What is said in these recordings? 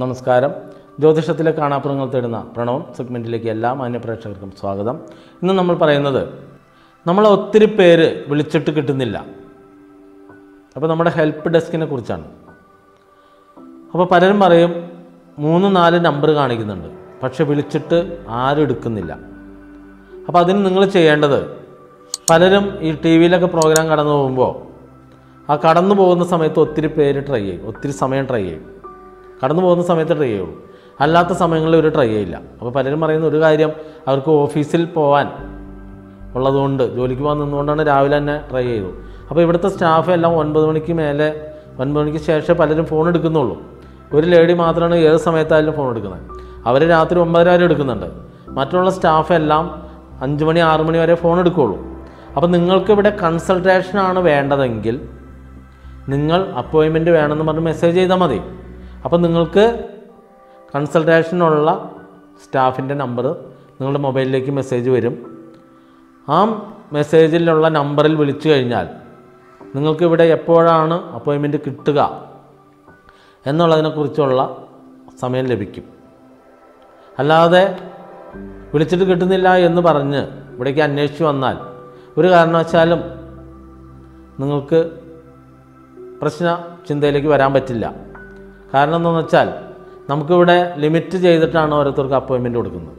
നമസ്കാരം. ജ്യോതിഷത്തിലെ കാണാപ്പുറങ്ങൾ തേടുന്ന പ്രണവം സെഗ്മെന്റിലേക്ക് എല്ലാ മാന്യപ്രേക്ഷകർക്കും സ്വാഗതം. ഇന്ന് നമ്മൾ പറയുന്നത് നമ്മളെ ഒത്തിരി പേര് വിളിച്ചിട്ട് കിട്ടുന്നില്ല. അപ്പോൾ നമ്മുടെ ഹെൽപ്പ് ഡെസ്കിനെ കുറിച്ചാണ്. അപ്പോൾ പലരും പറയും മൂന്ന് നാല് നമ്പർ കാണിക്കുന്നുണ്ട്. പക്ഷെ വിളിച്ചിട്ട് ആരും എടുക്കുന്നില്ല. അപ്പോൾ അതിന് നിങ്ങൾ ചെയ്യേണ്ടത് പലരും ഈ ടി വിയിലൊക്കെ പ്രോഗ്രാം കടന്നു പോകുമ്പോൾ ആ കടന്നു പോകുന്ന സമയത്ത് ഒത്തിരി പേര് ട്രൈ ചെയ്യും ഒത്തിരി സമയം ട്രൈ ചെയ്യും. കടന്നു പോകുന്ന സമയത്ത് ട്രൈ ചെയ്യുള്ളൂ. അല്ലാത്ത സമയങ്ങളിൽ ഒരു ട്രൈ ചെയ്യില്ല. അപ്പോൾ പലരും പറയുന്ന ഒരു കാര്യം അവർക്ക് ഓഫീസിൽ പോകാൻ ഉള്ളതുകൊണ്ട് ജോലിക്ക് പോകാൻ നിന്നുകൊണ്ടാണ് രാവിലെ തന്നെ ട്രൈ ചെയ്തു അപ്പോൾ ഇവിടുത്തെ സ്റ്റാഫ് എല്ലാം ഒൻപത് മണിക്ക് മേലെ ഒൻപത് മണിക്ക് ശേഷം പലരും ഫോൺ എടുക്കുന്നുള്ളൂ. ഒരു ലേഡി മാത്രമാണ് ഏത് സമയത്തായാലും ഫോൺ എടുക്കുന്നത്. അവർ രാത്രി ഒമ്പതര വരെ എടുക്കുന്നുണ്ട്. മറ്റുള്ള സ്റ്റാഫ് എല്ലാം അഞ്ച് മണി ആറ് മണി വരെ ഫോൺ എടുക്കുകയുള്ളൂ അപ്പോൾ നിങ്ങൾക്ക് ഇവിടെ കൺസൾട്ടേഷനാണ് വേണ്ടതെങ്കിൽ നിങ്ങൾ അപ്പോയിൻമെന്റ് വേണമെന്ന് പറഞ്ഞ് മെസ്സേജ് ചെയ്താൽ മതി. അപ്പോൾ നിങ്ങൾക്ക് കൺസൾട്ടേഷനുള്ള സ്റ്റാഫിന്റെ നമ്പർ നിങ്ങളുടെ മൊബൈലിലേക്ക് മെസ്സേജ് വരും. ആ മെസ്സേജിലുള്ള നമ്പറിൽ വിളിച്ചു കഴിഞ്ഞാൽ നിങ്ങൾക്ക് ഇവിടെ എപ്പോഴാണ് അപ്പോയിൻമെന്റ് കിട്ടുക എന്നുള്ളതിനെക്കുറിച്ചുള്ള സമയം ലഭിക്കും. അല്ലാതെ വിളിച്ചിട്ട് കിട്ടുന്നില്ല എന്ന് പറഞ്ഞ് ഇവിടേക്ക് അന്വേഷിച്ച് വന്നാൽ ഒരു കാരണവശാലും നിങ്ങൾക്ക് പ്രശ്ന ചിന്തയിലേക്ക് വരാൻ പറ്റില്ല. കാരണം എന്താണെന്ന് വെച്ചാൽ നമുക്കിവിടെ ലിമിറ്റ് ചെയ്തിട്ടാണ് ഓരോരുത്തർക്ക് അപ്പോയിൻമെന്റ് കൊടുക്കുന്നത്.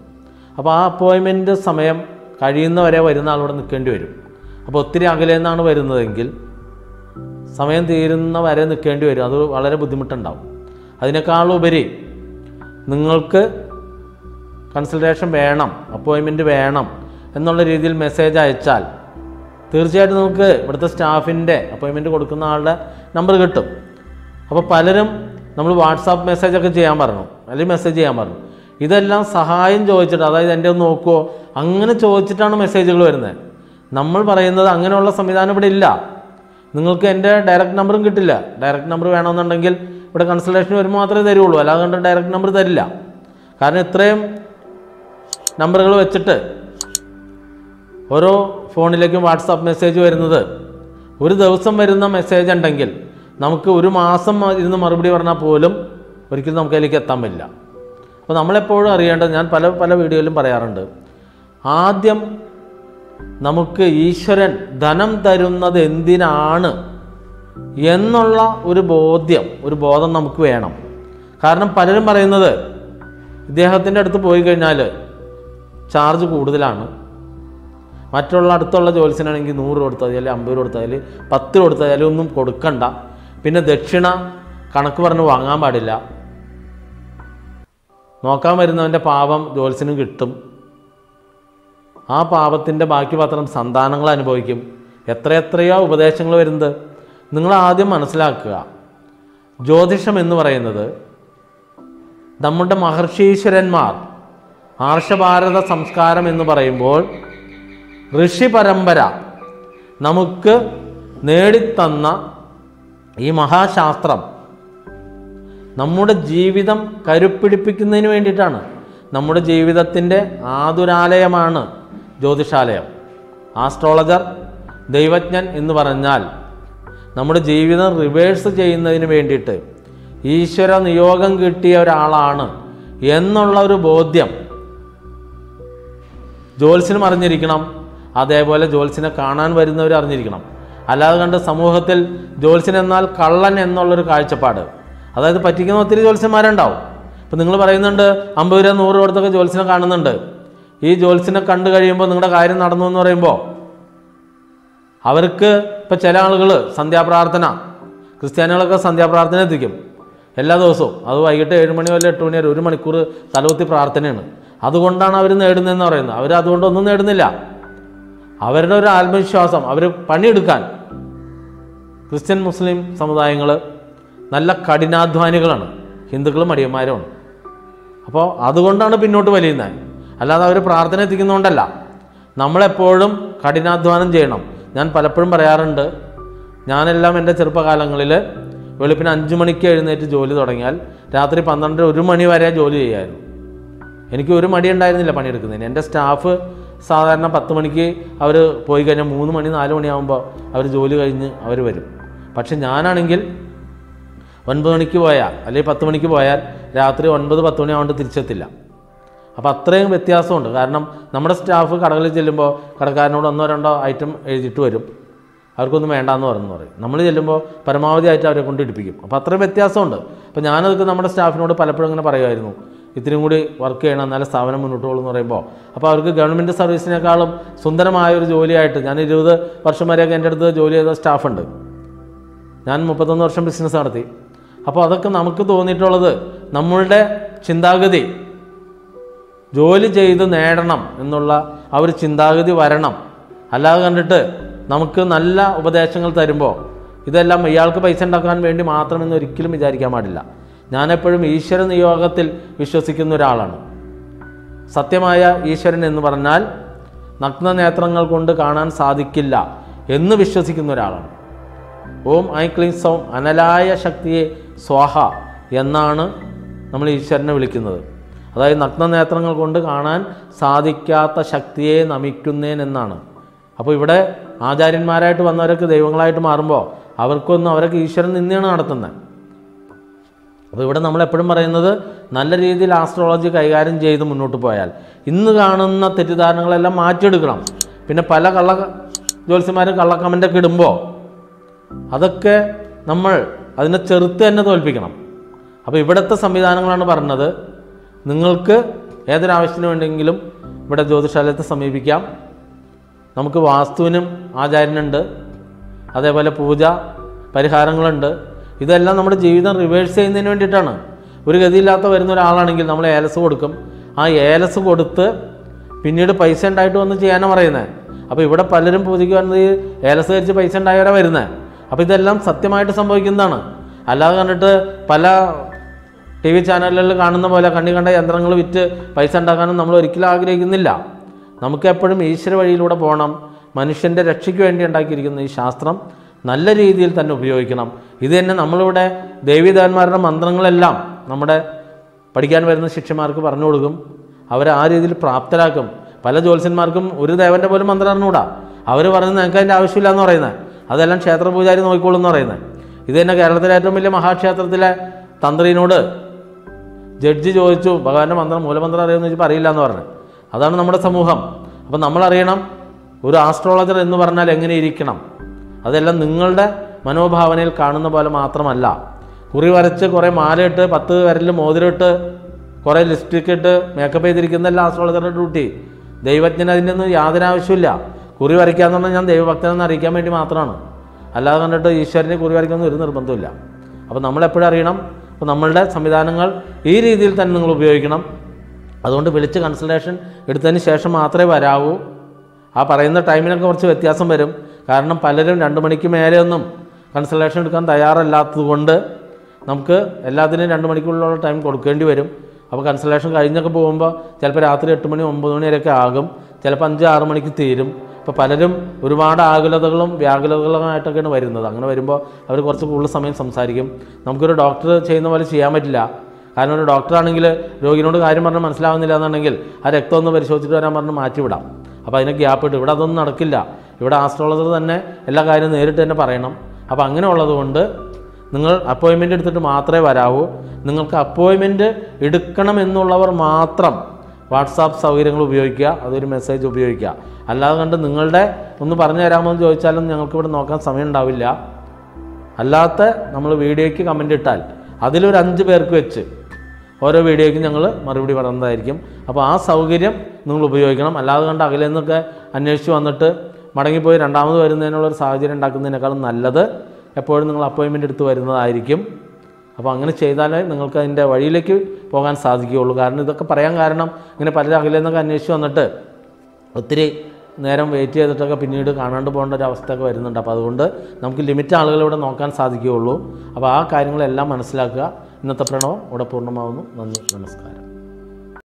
അപ്പോൾ ആ അപ്പോയിൻമെന്റ് സമയം കഴിയുന്നവരെ വരുന്ന ആളിവിടെ നിൽക്കേണ്ടി വരും. അപ്പോൾ ഒത്തിരി അകലെ നിന്നാണ് വരുന്നതെങ്കിൽ സമയം തീരുന്ന വരെ നിൽക്കേണ്ടി വരും. അത് വളരെ ബുദ്ധിമുട്ടുണ്ടാവും. അതിനേക്കാളുപരി നിങ്ങൾക്ക് കൺസൾട്ടേഷൻ വേണം അപ്പോയിൻമെന്റ് വേണം എന്നുള്ള രീതിയിൽ മെസ്സേജ് അയച്ചാൽ തീർച്ചയായിട്ടും നമുക്ക് ഇവിടുത്തെ സ്റ്റാഫിന്റെ അപ്പോയിൻമെന്റ് കൊടുക്കുന്ന ആളുടെ നമ്പർ കിട്ടും. അപ്പോൾ പലരും നമ്മൾ വാട്സാപ്പ് മെസ്സേജൊക്കെ ചെയ്യാൻ പറഞ്ഞു. അല്ലെങ്കിൽ മെസ്സേജ് ചെയ്യാൻ പറഞ്ഞു. ഇതെല്ലാം സഹായം ചോദിച്ചിട്ട് അതായത് എന്റെ ഒന്ന് നോക്കുമോ അങ്ങനെ ചോദിച്ചിട്ടാണ് മെസ്സേജുകൾ വരുന്നത്. നമ്മൾ പറയുന്നത് അങ്ങനെയുള്ള സംവിധാനം ഇവിടെ ഇല്ല. നിങ്ങൾക്ക് എന്റെ ഡയറക്റ്റ് നമ്പറും കിട്ടില്ല. ഡയറക്റ്റ് നമ്പർ വേണമെന്നുണ്ടെങ്കിൽ ഇവിടെ കൺസൾട്ടേഷൻ വരുമ്പോൾ മാത്രമേ തരുള്ളൂ. അല്ലാതെ കണ്ട് ഡയറക്റ്റ് നമ്പർ തരില്ല. കാരണം ഇത്രയും നമ്പറുകൾ വെച്ചിട്ട് ഓരോ ഫോണിലേക്കും വാട്സാപ്പ് മെസ്സേജ് വരുന്നത്. ഒരു ദിവസം വരുന്ന മെസ്സേജ് ഉണ്ടെങ്കിൽ നമുക്ക് ഒരു മാസം ഇരുന്ന് മറുപടി പറഞ്ഞാൽ പോലും ഒരിക്കലും നമുക്ക് അതിലേക്ക് എത്താൻ പറ്റില്ല. അപ്പോൾ നമ്മളെപ്പോഴും അറിയേണ്ടത് ഞാൻ പല പല വീഡിയോയിലും പറയാറുണ്ട്. ആദ്യം നമുക്ക് ഈശ്വരൻ ധനം തരുന്നത് എന്തിനാണ് എന്നുള്ള ഒരു ബോധ്യം ഒരു ബോധം നമുക്ക് വേണം. കാരണം പലരും പറയുന്നത് ഇദ്ദേഹത്തിന്റെ അടുത്ത് പോയി കഴിഞ്ഞാൽ ചാർജ് കൂടുതലാണ്. മറ്റുള്ള അടുത്തുള്ള ജോലിസിനാണെങ്കിൽ നൂറ് കൊടുത്താൽ അമ്പത് കൊടുത്താൽ പത്ത് കൊടുത്താൽ ഒന്നും കൊടുക്കണ്ട. പിന്നെ ദക്ഷിണ കണക്ക് പറഞ്ഞ് വാങ്ങാൻ പാടില്ല. നോക്കാൻ വരുന്നവന്റെ പാപം ജോത്സ്യനും കിട്ടും. ആ പാപത്തിന്റെ ബാക്കി പത്രം സന്താനങ്ങൾ അനുഭവിക്കും. എത്രയെത്രയോ ഉപദേശങ്ങൾ വരുന്നത് നിങ്ങൾ ആദ്യം മനസ്സിലാക്കുക. ജ്യോതിഷം എന്ന് പറയുന്നത് നമ്മുടെ മഹർഷീശ്വരന്മാർ ആർഷഭാരത സംസ്കാരം എന്ന് പറയുമ്പോൾ ഋഷി പരമ്പര നമുക്ക് നേടിത്തന്ന ഈ മഹാശാസ്ത്രം നമ്മുടെ ജീവിതം കരുപ്പിടിപ്പിക്കുന്നതിന് വേണ്ടിയിട്ടാണ്. നമ്മുടെ ജീവിതത്തിന്റെ ആതുരാലയമാണ് ജ്യോതിഷാലയം. ആസ്ട്രോളജർ ദൈവജ്ഞൻ എന്ന് പറഞ്ഞാൽ നമ്മുടെ ജീവിതം റിവേഴ്സ് ചെയ്യുന്നതിന് വേണ്ടിയിട്ട് ഈശ്വര നിയോഗം കിട്ടിയ ഒരാളാണ് എന്നുള്ള ഒരു ബോധ്യം ജോത്സ്യനും അറിഞ്ഞിരിക്കണം. അതേപോലെ ജോത്സ്യനെ കാണാൻ വരുന്നവർ അറിഞ്ഞിരിക്കണം. അല്ലാതെ കണ്ട് സമൂഹത്തിൽ ജോത്സ്യൻ എന്നാൽ കള്ളൻ എന്നുള്ളൊരു കാഴ്ചപ്പാട്. അതായത് പറ്റിക്കുന്ന ഒത്തിരി ജോത്സ്യന്മാരുണ്ടാവും ഇപ്പം നിങ്ങൾ പറയുന്നുണ്ട് അമ്പത് രൂപ നൂറ് കൊടുത്തൊക്കെ ജോത്സ്യനെ കാണുന്നുണ്ട്. ഈ ജോത്സ്യനെ കണ്ടു കഴിയുമ്പോൾ നിങ്ങളുടെ കാര്യം നടന്നു എന്ന് പറയുമ്പോൾ അവർക്ക് ഇപ്പം ചില ആളുകൾ സന്ധ്യാപ്രാർത്ഥന ക്രിസ്ത്യാനികളൊക്കെ സന്ധ്യാപ്രാർത്ഥന എത്തിക്കും. എല്ലാ ദിവസവും. അത് വൈകിട്ട് ഏഴ് മണി വരെ എട്ട് മണി വരെ ഒരു മണിക്കൂർ തലകുത്തി പ്രാർത്ഥനയാണ്. അതുകൊണ്ടാണ് അവർ നേടുന്നതെന്ന് പറയുന്നത്. അവർ അതുകൊണ്ടൊന്നും നേടുന്നില്ല. അവരുടെ ഒരു ആത്മവിശ്വാസം അവർ പണിയെടുക്കാൻ. ക്രിസ്ത്യൻ മുസ്ലിം സമുദായങ്ങൾ നല്ല കഠിനാധ്വാനികളാണ്. ഹിന്ദുക്കളും മടിയന്മാരുമാണ് അപ്പോൾ അതുകൊണ്ടാണ് പിന്നോട്ട് വലിയുന്നത് അല്ലാതെ അവർ പ്രാർത്ഥന എത്തിക്കുന്നതുകൊണ്ടല്ല നമ്മളെപ്പോഴും കഠിനാധ്വാനം ചെയ്യണം. ഞാൻ പലപ്പോഴും പറയാറുണ്ട് ഞാനെല്ലാം എന്റെ ചെറുപ്പകാലങ്ങളിൽ വെളുപ്പിന് അഞ്ച് മണിക്ക് എഴുന്നേറ്റ് ജോലി തുടങ്ങിയാൽ രാത്രി പന്ത്രണ്ട് ഒരു മണി വരെ ജോലി ചെയ്യായിരുന്നു. എനിക്ക് ഒരു മടി ഉണ്ടായിരുന്നില്ല പണിയെടുക്കുന്നതിന്. എന്റെ സ്റ്റാഫ് സാധാരണ പത്ത് മണിക്ക് അവർ പോയി കഴിഞ്ഞാൽ മൂന്ന് മണി നാല് മണിയാകുമ്പോൾ അവർ ജോലി കഴിഞ്ഞ് അവർ വരും. പക്ഷെ ഞാനാണെങ്കിൽ ഒൻപത് മണിക്ക് പോയാൽ അല്ലെങ്കിൽ പത്ത് മണിക്ക് പോയാൽ രാത്രി ഒൻപത് പത്ത് മണിയാവുകൊണ്ട് തിരിച്ചെത്തില്ല. അപ്പോൾ അത്രയും വ്യത്യാസമുണ്ട്. കാരണം നമ്മുടെ സ്റ്റാഫ് കടകളിൽ ചെല്ലുമ്പോൾ കടക്കാരനോട് ഒന്നോ രണ്ടോ ഐറ്റം എഴുതിയിട്ട് വരും. അവർക്കൊന്നും വേണ്ടാന്ന് പറഞ്ഞു പറയും. നമ്മൾ ചെല്ലുമ്പോൾ പരമാവധി ആയിട്ട് അവരെ കൊണ്ട് ഇടിപ്പിക്കും. അപ്പോൾ അത്രയും വ്യത്യാസമുണ്ട്. അപ്പോൾ ഞാനതൊക്കെ നമ്മുടെ സ്റ്റാഫിനോട് പലപ്പോഴും ഇങ്ങനെ പറയുമായിരുന്നു. ഇത്തിരിയും കൂടി വർക്ക് ചെയ്യണം എന്നാലേ സ്ഥാപനം മുന്നോട്ട് പോകുള്ളൂ എന്ന് പറയുമ്പോൾ അപ്പോൾ അവർക്ക് ഗവൺമെന്റ് സർവീസിനേക്കാളും സുന്ദരമായ ഒരു ജോലിയായിട്ട് ഞാൻ ഇരുപത് വർഷം വരെയൊക്കെ എന്റെ അടുത്ത് ജോലി ചെയ്ത സ്റ്റാഫുണ്ട് ഞാൻ മുപ്പത്തൊന്ന് വർഷം ബിസിനസ് നടത്തി. അപ്പോൾ അതൊക്കെ നമുക്ക് തോന്നിയിട്ടുള്ളത് നമ്മളുടെ ചിന്താഗതി ജോലി ചെയ്ത് നേടണം എന്നുള്ള ആ ഒരു ചിന്താഗതി വരണം. അല്ലാതെ കണ്ടിട്ട് നമുക്ക് നല്ല ഉപദേശങ്ങൾ തരുമ്പോൾ ഇതെല്ലാം ഇയാൾക്ക് പൈസ ഉണ്ടാക്കാൻ വേണ്ടി മാത്രമെന്ന് ഒരിക്കലും വിചാരിക്കാൻ പാടില്ല. ഞാനെപ്പോഴും ഈശ്വര നിയോഗത്തിൽ വിശ്വസിക്കുന്ന ഒരാളാണ്. സത്യമായ ഈശ്വരൻ എന്ന് പറഞ്ഞാൽ നഗ്ന നേത്രങ്ങൾ കൊണ്ട് കാണാൻ സാധിക്കില്ല എന്ന് വിശ്വസിക്കുന്ന ഒരാളാണ്. ഓം ഐ ക്ലീൻ സോം അനലായ ശക്തിയെ സ്വാഹ എന്നാണ് നമ്മൾ ഈശ്വരനെ വിളിക്കുന്നത്. അതായത് നഗ്ന നേത്രങ്ങൾ കൊണ്ട് കാണാൻ സാധിക്കാത്ത ശക്തിയെ നമിക്കുന്നേൻ എന്നാണ്. അപ്പോൾ ഇവിടെ ആചാര്യന്മാരായിട്ട് വന്നവരൊക്കെ ദൈവങ്ങളായിട്ട് മാറുമ്പോൾ അവർക്കൊന്നും അവരൊക്കെ ഈശ്വരൻ നിന്നെയാണ് നടത്തുന്നത്. അപ്പോൾ ഇവിടെ നമ്മൾ എപ്പോഴും പറയുന്നത് നല്ല രീതിയിൽ ആസ്ട്രോളജി കൈകാര്യം ചെയ്ത് മുന്നോട്ട് പോയാൽ ഇന്ന് കാണുന്ന തെറ്റിദ്ധാരണകളെല്ലാം മാറ്റിയെടുക്കണം. പിന്നെ പല കള്ള ജ്യോത്സ്യന്മാരും കള്ളക്കമന്റൊക്കെ ഇടുമ്പോൾ അതൊക്കെ നമ്മൾ അതിനെ ചെറുത്ത് തന്നെ തോൽപ്പിക്കണം. അപ്പോൾ ഇവിടുത്തെ സംവിധാനങ്ങളാണ് പറഞ്ഞത്. നിങ്ങൾക്ക് ഏതൊരാവശ്യത്തിന് വേണ്ടെങ്കിലും ഇവിടെ ജ്യോതിഷാലയത്തെ സമീപിക്കാം. നമുക്ക് വാസ്തുവിനും ആചാര്യനുണ്ട്. അതേപോലെ പൂജ പരിഹാരങ്ങളുണ്ട്. ഇതെല്ലാം നമ്മുടെ ജീവിതം റിവേഴ്സ് ചെയ്യുന്നതിന് വേണ്ടിയിട്ടാണ്. ഒരു ഗതിയില്ലാത്ത വരുന്ന ഒരാളാണെങ്കിൽ നമ്മൾ ഏലസ് കൊടുക്കും. ആ ഏലസ് കൊടുത്ത് പിന്നീട് പൈസ ഉണ്ടായിട്ട് വന്ന് ചെയ്യാനാണ് പറയുന്നത് അപ്പോൾ ഇവിടെ പലരും പൂജയ്ക്ക് വന്നത് ഏലസ് ധരിച്ച് പൈസ ഉണ്ടായവരാണ് വരുന്നത് അപ്പോൾ ഇതെല്ലാം സത്യമായിട്ട് സംഭവിക്കുന്നതാണ്. അല്ലാതെ കണ്ടിട്ട് പല ടി വി ചാനലുകളിൽ കാണുന്ന പോലെ കണ്ണി കണ്ട യന്ത്രങ്ങൾ വിറ്റ് പൈസ ഉണ്ടാക്കാനും നമ്മൾ ഒരിക്കലും ആഗ്രഹിക്കുന്നില്ല. നമുക്കെപ്പോഴും ഈശ്വര വഴിയിലൂടെ പോകണം. മനുഷ്യന്റെ രക്ഷയ്ക്ക് വേണ്ടി ഉണ്ടാക്കിയിരിക്കുന്ന ഈ ശാസ്ത്രം നല്ല രീതിയിൽ തന്നെ ഉപയോഗിക്കണം. ഇത് തന്നെ നമ്മളിവിടെ ദേവീദേവന്മാരുടെ മന്ത്രങ്ങളെല്ലാം നമ്മുടെ പഠിക്കാൻ വരുന്ന ശിഷ്യന്മാർക്ക് പറഞ്ഞു കൊടുക്കും. അവരെ ആ രീതിയിൽ പ്രാപ്തരാക്കും. പല ജ്യോത്സ്യന്മാർക്കും ഒരു ദേവന്റെ പോലും മന്ത്രം അറിഞ്ഞുകൂടാ. അവർ പറയുന്നത് ഞങ്ങൾക്ക് അതിന്റെ ആവശ്യമില്ല എന്ന് പറയുന്നത് അതെല്ലാം ക്ഷേത്ര പൂജാരി നോക്കിക്കോളും എന്ന് പറയുന്നത് ഇത് തന്നെ കേരളത്തിലെ ഏറ്റവും വലിയ മഹാക്ഷേത്രത്തിലെ തന്ത്രിനോട് ജഡ്ജി ചോദിച്ചു ഭഗവാന്റെ മന്ത്രം മൂലമന്ത്രം അറിയുമെന്ന് ചോദിച്ചപ്പോൾ അറിയില്ല എന്ന് പറഞ്ഞു. അതാണ് നമ്മുടെ സമൂഹം. അപ്പം നമ്മളറിയണം ഒരു ആസ്ട്രോളജർ എന്ന് പറഞ്ഞാൽ എങ്ങനെ ഇരിക്കണം? അതെല്ലാം നിങ്ങളുടെ മനോഭാവനയിൽ കാണുന്ന പോലെ മാത്രമല്ല. കുറി വരച്ച് കുറേ മാലയിട്ട് പത്ത് വിരലിൽ മോതിരിട്ട് കുറേ ലിപ്സ്റ്റിക് ഇട്ട് മേക്കപ്പ് ചെയ്തിരിക്കുന്നതല്ല ആസ്ട്രോളജറുടെ ഡ്യൂട്ടി ദൈവജ്ഞന് അതിന്റെ ഒന്നും യാതൊരു ആവശ്യമില്ല കുറി വരയ്ക്കാന്ന് പറഞ്ഞാൽ ഞാൻ ദൈവഭക്തനെന്ന് അറിയിക്കാൻ വേണ്ടി മാത്രമാണ്. അല്ലാതെ കണ്ടിട്ട് ഈശ്വരനെ കുറി വരയ്ക്കുന്ന ഒരു നിർബന്ധമില്ല അപ്പോൾ നമ്മളെപ്പോഴും അറിയണം. അപ്പോൾ നമ്മളുടെ സംവിധാനങ്ങൾ ഈ രീതിയിൽ തന്നെ നിങ്ങൾ ഉപയോഗിക്കണം. അതുകൊണ്ട് വിളിച്ച് കൺസൾട്ടേഷൻ എടുത്തതിന് ശേഷം മാത്രമേ വരാവൂ. ആ പറയുന്ന ടൈമിനൊക്കെ കുറച്ച് വ്യത്യാസം വരും. കാരണം പലരും രണ്ട് മണിക്ക് മേലെയൊന്നും കൺസൾട്ടേഷൻ എടുക്കാൻ തയ്യാറല്ലാത്തതുകൊണ്ട് നമുക്ക് എല്ലാത്തിനും രണ്ട് മണിക്കുള്ളിലുള്ള ടൈം കൊടുക്കേണ്ടി വരും. അപ്പോൾ കൺസൾട്ടേഷൻ കഴിഞ്ഞൊക്കെ പോകുമ്പോൾ ചിലപ്പോൾ രാത്രി എട്ട് മണി ഒമ്പത് മണി വരെയൊക്കെ ആകും. ചിലപ്പോൾ അഞ്ച് ആറ് മണിക്ക് തീരും. അപ്പോൾ പലരും ഒരുപാട് ആകുലതകളും വ്യാകുലതകളുമായിട്ടൊക്കെയാണ് വരുന്നത്. അങ്ങനെ വരുമ്പോൾ അവർ കുറച്ച് കൂടുതൽ സമയം സംസാരിക്കും. നമുക്കൊരു ഡോക്ടർ ചെയ്യുന്ന പോലെ ചെയ്യാൻ പറ്റില്ല. കാരണം ഒരു ഡോക്ടറാണെങ്കിൽ രോഗിനോട് കാര്യം പറഞ്ഞാൽ മനസ്സിലാവുന്നില്ല എന്നുണ്ടെങ്കിൽ ആ രക്തം ഒന്ന് പരിശോധിച്ചിട്ട് വരാൻ പറഞ്ഞ് മാറ്റിവിടാം. അപ്പോൾ അതിന് ഗ്യാപ്പ് ഇട്ട്. ഇവിടെ അതൊന്നും നടക്കില്ല. ഇവിടെ ആസ്ട്രോളജർ തന്നെ എല്ലാ കാര്യവും നേരിട്ട് തന്നെ പറയണം. അപ്പോൾ അങ്ങനെ ഉള്ളതുകൊണ്ട് നിങ്ങൾ അപ്പോയിൻമെന്റ് എടുത്തിട്ട് മാത്രമേ വരാവൂ. നിങ്ങൾക്ക് അപ്പോയിൻമെന്റ് എടുക്കണം എന്നുള്ളവർ മാത്രം വാട്സാപ്പ് സൗകര്യങ്ങൾ ഉപയോഗിക്കുക അതൊരു മെസ്സേജ് ഉപയോഗിക്കുക. അല്ലാതെ കണ്ട് നിങ്ങളുടെ ഒന്ന് പറഞ്ഞു തരാമോ എന്ന് ചോദിച്ചാലും ഞങ്ങൾക്ക് ഇവിടെ നോക്കാൻ സമയം ഉണ്ടാവില്ല. അല്ലാത്ത നമ്മൾ വീഡിയോയ്ക്ക് കമന്റ് ഇട്ടാൽ അതിലൊരു അഞ്ച് പേർക്ക് വെച്ച് ഓരോ വീഡിയോയ്ക്കും ഞങ്ങൾ മറുപടി പറയുന്നതായിരിക്കും അപ്പോൾ ആ സൗകര്യം നിങ്ങൾ ഉപയോഗിക്കണം. അല്ലാതെ കണ്ട് അകലെ നിന്നൊക്കെ അന്വേഷിച്ച് വന്നിട്ട് മടങ്ങിപ്പോയി രണ്ടാമത് വരുന്നതിനുള്ളൊരു സാഹചര്യം ഉണ്ടാക്കുന്നതിനേക്കാളും നല്ലത് എപ്പോഴും നിങ്ങൾ അപ്പോയിൻമെന്റ് എടുത്ത് വരുന്നതായിരിക്കും. അപ്പോൾ അങ്ങനെ ചെയ്താലേ നിങ്ങൾക്ക് അതിന്റെ വഴിയിലേക്ക് പോകാൻ സാധിക്കുകയുള്ളൂ. കാരണം ഇതൊക്കെ പറയാൻ കാരണം ഇങ്ങനെ പല അകലെ നിന്നൊക്കെ അന്വേഷിച്ച് വന്നിട്ട് ഒത്തിരി നേരം വെയിറ്റ് ചെയ്തിട്ടൊക്കെ പിന്നീട് കാണാണ്ട് പോകേണ്ട ഒരു അവസ്ഥയൊക്കെ വരുന്നുണ്ട്. അപ്പോൾ അതുകൊണ്ട് നമുക്ക് ലിമിറ്റ് ആളുകളിവിടെ നോക്കാൻ സാധിക്കുകയുള്ളൂ. അപ്പോൾ ആ കാര്യങ്ങളെല്ലാം മനസ്സിലാക്കുക. ഇന്നത്തെ പ്രണവം ഇവിടെ പൂർണമാകുന്നു നന്ദി. നമസ്കാരം.